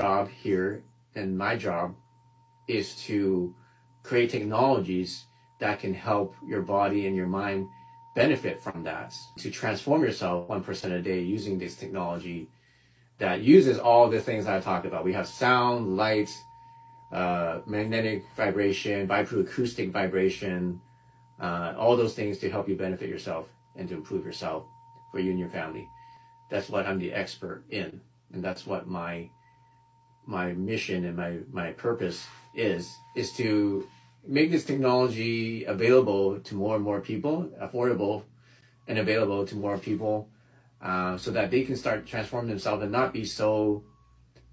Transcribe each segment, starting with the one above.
job here and my job is to create technologies that can help your body and your mind benefit from that to transform yourself 1% a day using this technology that uses all the things I talked about. We have sound, light, uh, magnetic vibration, vibroacoustic vibration, uh, all those things to help you benefit yourself and to improve yourself for you and your family. That's what I'm the expert in. And that's what my my mission and my, my purpose is, is to make this technology available to more and more people, affordable and available to more people, uh, so that they can start transforming themselves and not be so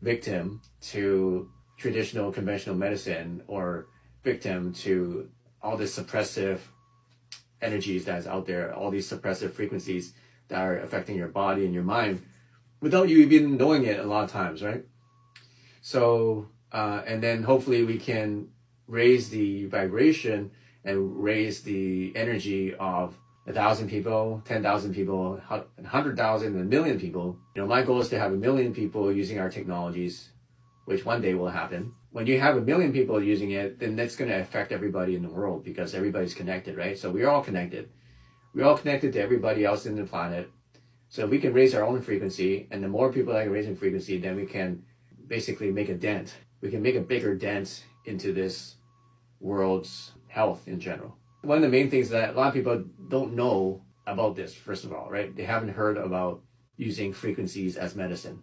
victim to traditional conventional medicine or victim to all this suppressive energies that's out there, all these suppressive frequencies that are affecting your body and your mind without you even knowing it a lot of times, right? So, uh, and then hopefully we can raise the vibration and raise the energy of a thousand people, 10,000 people, 100,000, a million people. You know, my goal is to have a million people using our technologies, which one day will happen. When you have a million people using it, then that's going to affect everybody in the world because everybody's connected, right? So we're all connected. We're all connected to everybody else in the planet. So if we can raise our own frequency, and the more people that can raise frequency, then we can basically make a dent. We can make a bigger dent into this world's health in general. One of the main things that a lot of people don't know about this, first of all, right? They haven't heard about using frequencies as medicine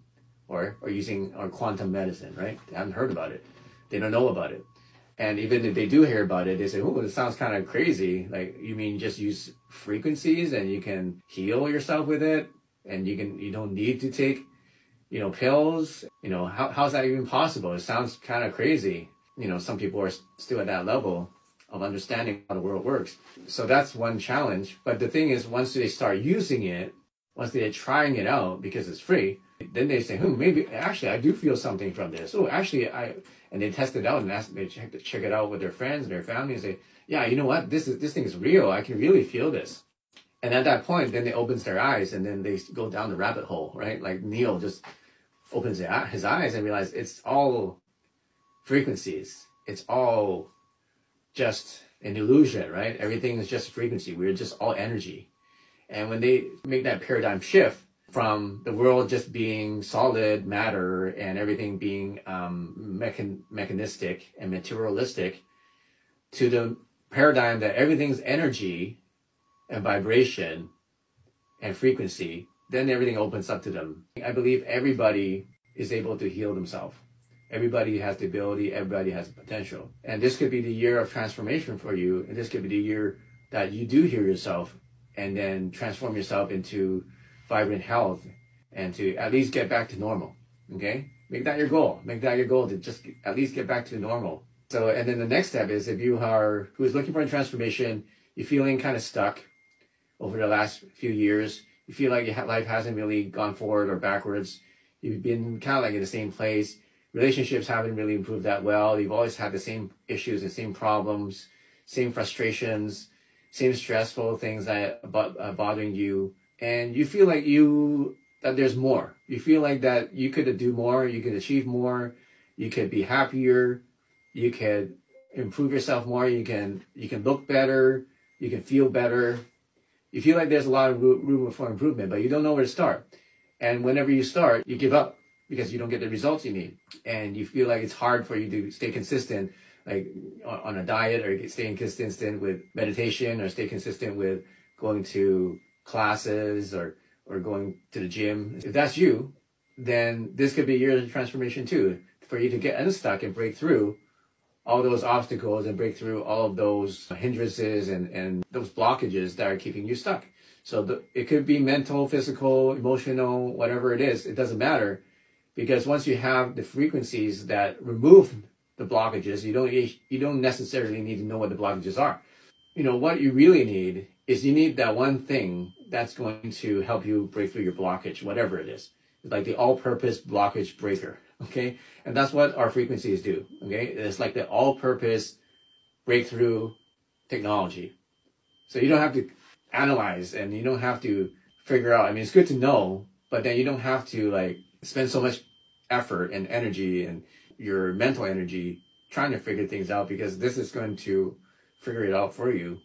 or, or using or quantum medicine, right? They haven't heard about it. They don't know about it. And even if they do hear about it, they say, oh, it sounds kind of crazy. Like, you mean just use frequencies and you can heal yourself with it? And you can, you don't need to take you know, pills, you know, how, how's that even possible? It sounds kind of crazy. You know, some people are still at that level of understanding how the world works. So that's one challenge. But the thing is, once they start using it, once they're trying it out because it's free, then they say, hmm, maybe actually I do feel something from this. Oh, actually I, and they test it out and ask, they check, check it out with their friends and their family and say, yeah, you know what? This is, this thing is real. I can really feel this. And at that point, then it opens their eyes and then they go down the rabbit hole, right? Like Neo just opens his eyes and realizes it's all frequencies. It's all just an illusion, right? Everything is just frequency. We're just all energy. And when they make that paradigm shift from the world just being solid matter and everything being um, mechan- mechanistic and materialistic to the paradigm that everything's energy and vibration and frequency, then everything opens up to them. I believe everybody is able to heal themselves. Everybody has the ability, everybody has the potential. And this could be the year of transformation for you. And this could be the year that you do heal yourself and then transform yourself into vibrant health and to at least get back to normal. Okay? Make that your goal. Make that your goal to just at least get back to normal. So, and then the next step is if you are, who is looking for a transformation, you're feeling kind of stuck over the last few years, you feel like your life hasn't really gone forward or backwards, you've been kind of like in the same place. Relationships haven't really improved that well. You've always had the same issues and same problems, same frustrations, same stressful things that are bothering you. And you feel like you, that there's more. You feel like that you could do more, you could achieve more, you could be happier, you could improve yourself more, you can, you can look better, you can feel better. You feel like there's a lot of room for improvement, but you don't know where to start. And whenever you start, you give up because you don't get the results you need. And you feel like it's hard for you to stay consistent, like on a diet or staying consistent with meditation or stay consistent with going to classes or, or going to the gym. If that's you, then this could be your transformation too, for you to get unstuck and break through all those obstacles and break through all of those hindrances and, and those blockages that are keeping you stuck. So the, it could be mental, physical, emotional, whatever it is. It doesn't matter because once you have the frequencies that remove the blockages, you don't you don't necessarily need to know what the blockages are. You know what you really need is you need that one thing that's going to help you break through your blockage, whatever it is. It's like the all-purpose blockage breaker. Okay, and that's what our frequencies do. Okay, it's like the all-purpose breakthrough technology. So you don't have to analyze and you don't have to figure out. I mean, it's good to know, but then you don't have to like spend so much effort and energy and your mental energy trying to figure things out because this is going to figure it out for you